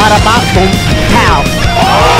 bada bop, boom, pow.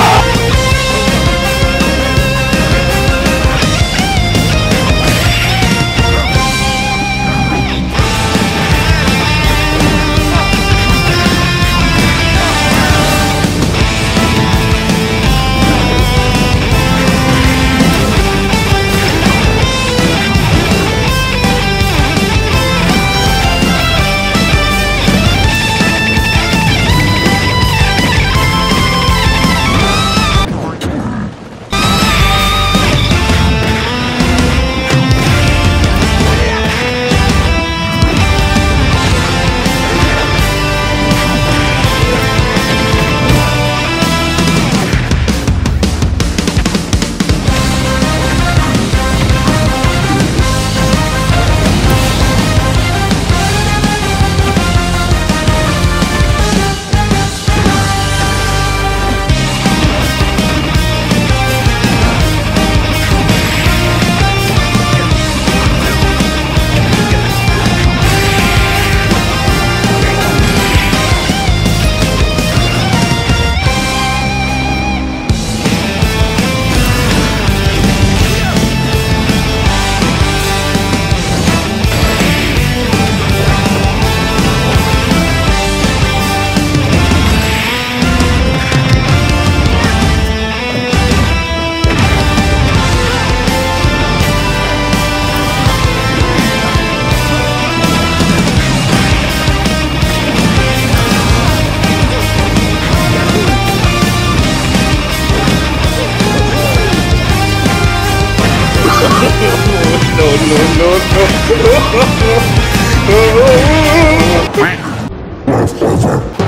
no, no, no.